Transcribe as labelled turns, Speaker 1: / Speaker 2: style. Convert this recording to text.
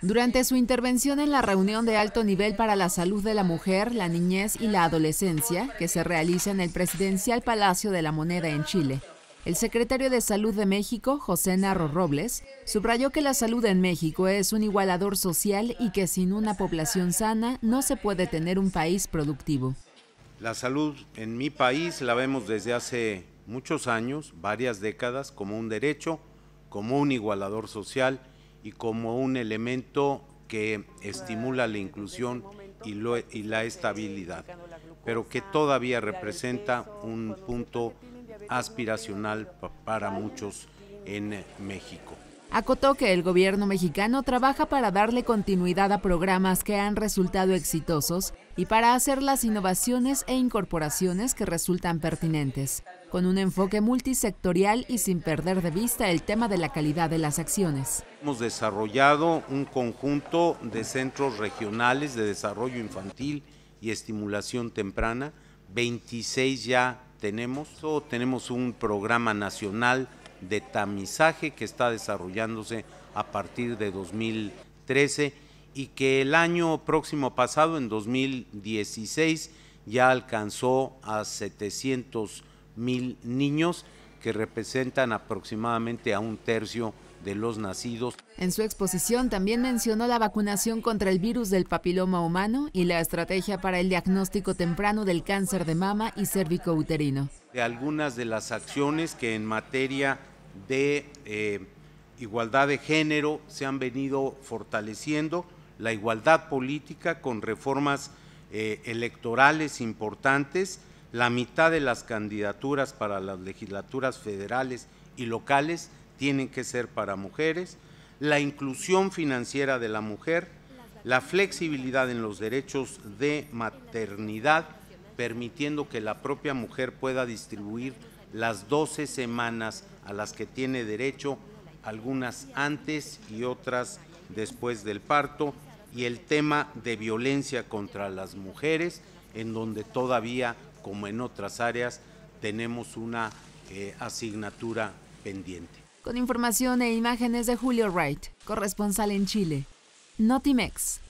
Speaker 1: Durante su intervención en la reunión de alto nivel para la salud de la mujer, la niñez y la adolescencia, que se realiza en el Presidencial Palacio de la Moneda en Chile, el secretario de Salud de México, José Narro Robles, subrayó que la salud en México es un igualador social y que sin una población sana no se puede tener un país productivo.
Speaker 2: La salud en mi país la vemos desde hace muchos años, varias décadas, como un derecho, como un igualador social y como un elemento que estimula la inclusión y, la estabilidad, pero que todavía representa un punto aspiracional para muchos en México.
Speaker 1: Acotó que el gobierno mexicano trabaja para darle continuidad a programas que han resultado exitosos y para hacer las innovaciones e incorporaciones que resultan pertinentes, con un enfoque multisectorial y sin perder de vista el tema de la calidad de las acciones.
Speaker 2: Hemos desarrollado un conjunto de centros regionales de desarrollo infantil y estimulación temprana, 26 ya tenemos, tenemos un programa nacional de tamizaje que está desarrollándose a partir de 2013 y que el año próximo pasado, en 2016, ya alcanzó a 700 mil niños que representan aproximadamente a un tercio de los nacidos.
Speaker 1: En su exposición también mencionó la vacunación contra el virus del papiloma humano y la estrategia para el diagnóstico temprano del cáncer de mama y cérvico-uterino.
Speaker 2: De algunas de las acciones que en materia de eh, igualdad de género se han venido fortaleciendo, la igualdad política con reformas eh, electorales importantes, la mitad de las candidaturas para las legislaturas federales y locales tienen que ser para mujeres, la inclusión financiera de la mujer, la flexibilidad en los derechos de maternidad, permitiendo que la propia mujer pueda distribuir las 12 semanas a las que tiene derecho, algunas antes y otras después del parto, y el tema de violencia contra las mujeres, en donde todavía, como en otras áreas, tenemos una eh, asignatura pendiente.
Speaker 1: Con información e imágenes de Julio Wright, corresponsal en Chile. Notimex.